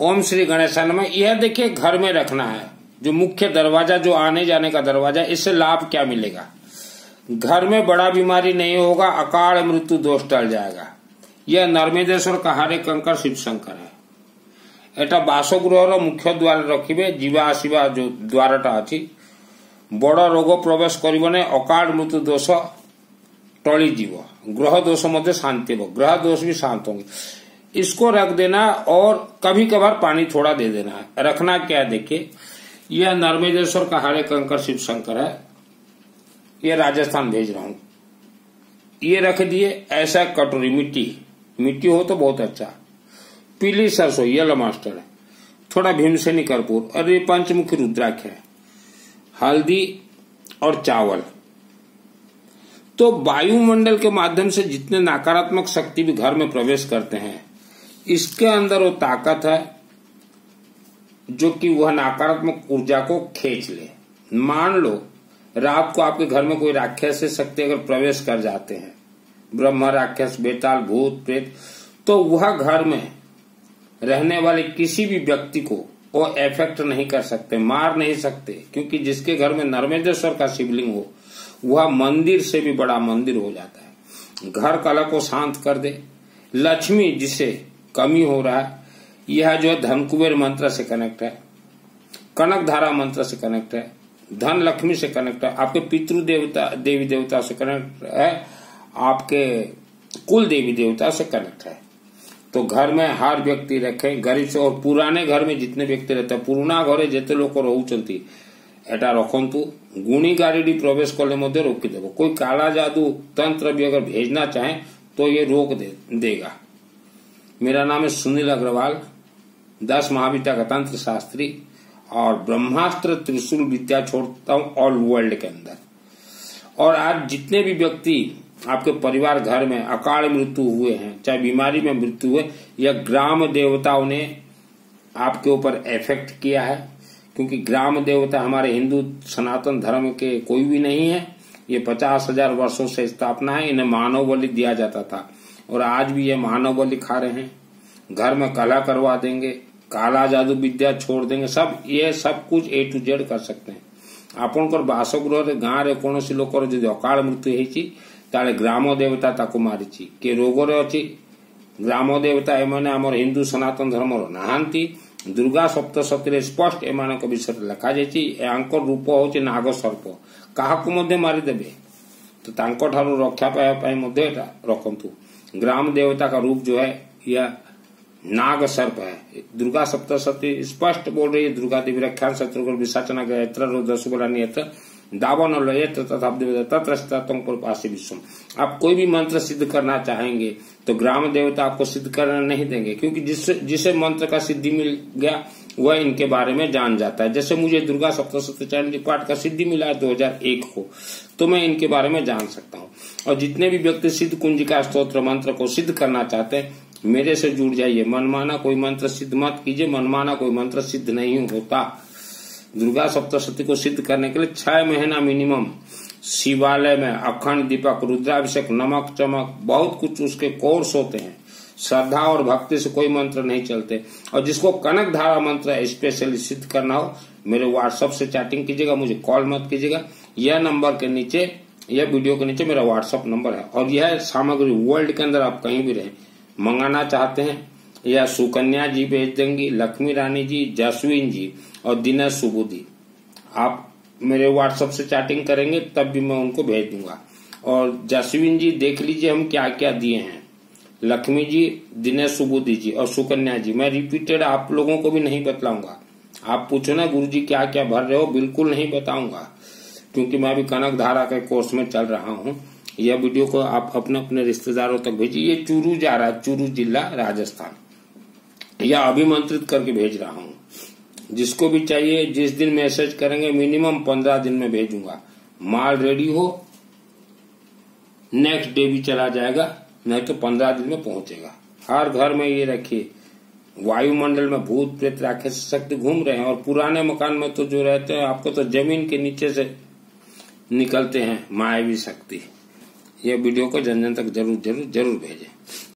ओम श्री गणेशान यह देखिए, घर में रखना है। जो मुख्य दरवाज़ा, जो आने जाने का दरवाज़ा, इससे लाभ क्या मिलेगा? घर में बड़ा बीमारी नहीं होगा, अकाल मृत्यु दोष टल जाएगा। यह नर्मेदेश्वर कहारे कंकर शिव शंकर है। एटा बासगृह মুখ্য द्वार রাখবে जीवा আসবা যে দ্বারটা আছে বড় রোগ প্রবেশ করব না অকাল মৃত্যু दोष টলিযিব ग्रह दोष मध्य शांति हो ग्रह दोष भी शांत होंगे। इसको रख देना और कभी कभार पानी थोड़ा दे देना। रखना क्या देखिए, यह नर्मेदेश्वर का हरे कंकर शिव शंकर है। यह राजस्थान भेज रहा हूँ। ये रख दिए, ऐसा कटोरी मिट्टी। मिट्टी हो तो बहुत अच्छा। पीली सरसों येलो मास्टर है। थोड़ा भीमसेनी कर्पूर। और ये पंचमुखी रुद्राक्ष है। हल्दी और चावल। तो वायुमंडल के माध्यम से जितने नकारात्मक शक्ति भी घर में प्रवेश करते हैं इसके अंदर वो ताकत है, जो कि वह नकारात्मक ऊर्जा को खींच ले। मान लो, रात को आपके घर में कोई राक्षस शक्ति अगर प्रवेश कर जाते हैं, ब्रह्म राक्षस, बेताल, भूत, प्रेत तो वह घर में रहने वाले किसी भी व्यक्ति को वो एफेक्ट नहीं कर सकते, मार नहीं सकते, क्योंकि जिसके घर में नर्मेदेश्वर का शिवलिंग हो, वह मंदिर से भी बड़ा मंदिर हो जाता है। घर कला को शांत कर दे। लक्ष्मी जिसे कमी हो रहा है। यह जो है धन कुबेर मंत्र से कनेक्ट है। कनक धारा मंत्र से कनेक्ट है। धन लक्ष्मी से कनेक्ट है। आपके पितृ देवता देवी देवता से कनेक्ट है। आपके कुल देवी देवता से कनेक्ट है। तो घर में हर व्यक्ति रखे। गरीब से और पुराने घर में जितने व्यक्ति रहते हैं पुराना घरे जिते लोग रहुचंती এটা रखंतु। गुणी गाड़ी प्रवेश करने मध्य रोकीदेव कोई काला जादू तंत्र भी अगर भेजना चाहे तो ये रोक दे, देगा। मेरा नाम है सुनील अग्रवाल, दस महाविद्या का तंत्र शास्त्री और ब्रह्मास्त्र त्रिशूल विद्या छोड़ता हूँ ऑल वर्ल्ड के अंदर। और आज जितने भी व्यक्ति आपके परिवार घर में अकाल मृत्यु हुए हैं, चाहे बीमारी में मृत्यु हुए, या ग्राम देवताओं ने आपके ऊपर इफ़ेक्ट किया है, क्योंकि ग्राम देवता हमारे हिंदू सनातन धर्म के कोई भी नहीं है, ये पचास हज़ार वर्षो से स्थापना है, इन्हें मानव बलि दिया जाता था। और आज भी ये मानव बलि खा रहे हैं घर में कला करवा देंगे काला जादू विद्या छोड़ देंगे सब ये सब कुछ ए टू जेड कर सकते हैं ଆପଣଙ୍କର ବାସଗୃହରେ ଗାଁରେ କୌଣସି ଲୋକର ଯଦି ଅକାଳ ମୃତ୍ୟୁ ହେଇଛି ତାହେଲେ ଗ୍ରାମ ଦେବତା ତାକୁ ମାରିଛି କିଏ ରୋଗରେ ଅଛି ଗ୍ରାମ ଦେବତା ଏମାନେ ଆମର ହିନ୍ଦୁ ସନାତନ ଧର୍ମର ନାହାନ୍ତି ଦୁର୍ଗା ସପ୍ତଶତୀରେ ସ୍ପଷ୍ଟ ଏମାନଙ୍କ ବିଷୟରେ ଲେଖାଯାଇଛି ୟାଙ୍କ ରୂପ ହଉଛି ନାଗ ସର୍ପ କାହାକୁ ମଧ୍ୟ ମାରିଦେବେ ତ ତାଙ୍କଠାରୁ ରକ୍ଷା ପାଇବା ପାଇଁ ମଧ୍ୟ ଏଟା ରଖନ୍ତୁ ग्राम देवता का रूप जो है, यह नाग सर्प है। दुर्गा सप्तशती स्पष्ट बोल रही है, दुर्गा देवी रख्यान सत्र विसाचना गया रुद्र सुबला नियत्र दावन विश्व आप कोई भी मंत्र सिद्ध करना चाहेंगे तो ग्राम देवता आपको सिद्ध करना नहीं देंगे, क्योंकि जिससे, जिसे मंत्र का सिद्धि मिल गया, वह इनके बारे में जान जाता है। जैसे मुझे दुर्गा सप्तशती चरण पाठ का सिद्धि मिला है 2001 को तो मैं इनके बारे में जान सकता हूँ। और जितने भी व्यक्ति सिद्ध कुंजिका स्त्रोत्र मंत्र को सिद्ध करना चाहते हैं, मेरे से जुड़ जाइए। मनमाना कोई मंत्र सिद्ध मत कीजिए, मनमाना कोई मंत्र सिद्ध नहीं होता। दुर्गा सप्तशती को सिद्ध करने के लिए छह महीना मिनिमम शिवालय में अखंड दीपक, रुद्राभिषेक, नमक, चमक, बहुत कुछ उसके कोर्स होते हैं। श्रद्धा और भक्ति से कोई मंत्र नहीं चलते। और जिसको कनक धारा मंत्र स्पेशली सिद्ध करना हो, मेरे व्हाट्सएप से चैटिंग कीजिएगा, मुझे कॉल मत कीजिएगा। यह नंबर के नीचे, यह वीडियो के नीचे मेरा व्हाट्सएप नंबर है। और यह सामग्री वर्ल्ड के अंदर आप कहीं भी रहे। मंगाना चाहते हैं या सुकन्या जी भेज देंगी, लक्ष्मी रानी जी जसवीन जी और दिनेश सुबुदी आप मेरे व्हाट्सएप से चैटिंग करेंगे, तब भी मैं उनको भेज दूँगा। और जसवीन जी, देख लीजिए हम क्या क्या दिए हैं। लक्ष्मी जी, दिनेश सुबुदी जी और सुकन्या जी। मैं रिपीटेड आप लोगों को भी नहीं बतलाऊँगा। आप पूछो ना, गुरु जी क्या क्या भर रहे हो, बिल्कुल नहीं बताऊँगा। क्योंकि मैं अभी कनक धारा के कोर्स में चल रहा हूँ। यह वीडियो को आप अपने अपने रिश्तेदारों तक भेजिए। ये चूरू जा रहा है, चूरू जिला राजस्थान। यह अभिमंत्रित करके भेज रहा हूँ। जिसको भी चाहिए, जिस दिन मैसेज करेंगे मिनिमम पंद्रह दिन में भेजूँगा। माल रेडी हो नेक्स्ट डे भी चला जाएगा, नहीं तो पंद्रह दिन में पहुंचेगा। हर घर में ये रखिए। वायुमंडल में भूत प्रेत राक्षस शक्ति घूम रहे हैं और पुराने मकान में तो जो रहते हैं, आपको तो ज़मीन के नीचे से निकलते हैं, मायावी शक्ति। यह वीडियो को जन जन तक ज़रूर ज़रूर ज़रूर भेजें।